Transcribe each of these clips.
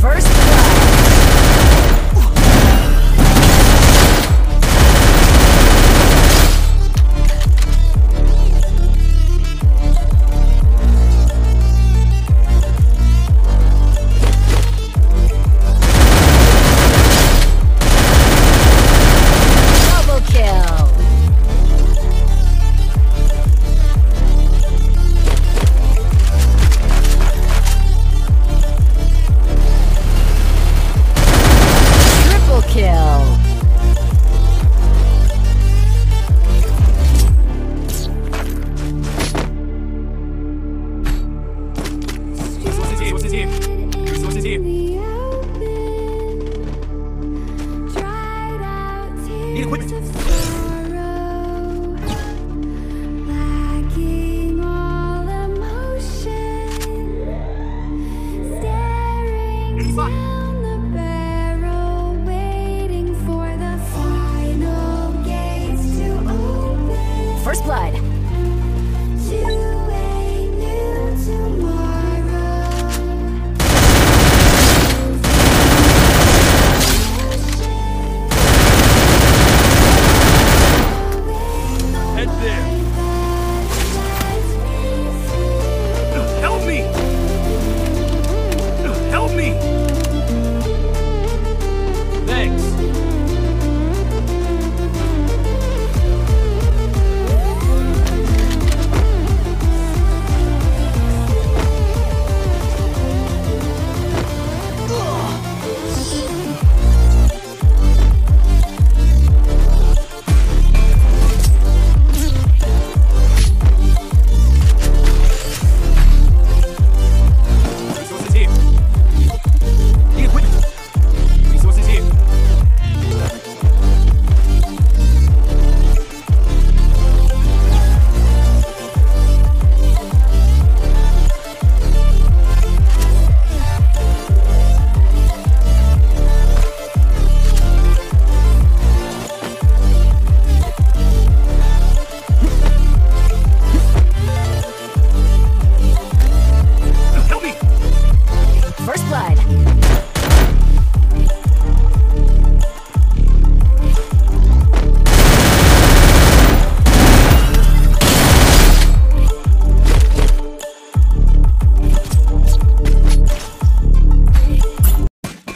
first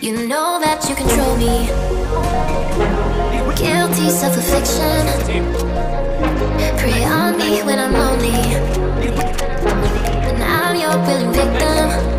You know that you control me. Guilty self affliction. Prey on me when I'm lonely. And I'm your willing victim.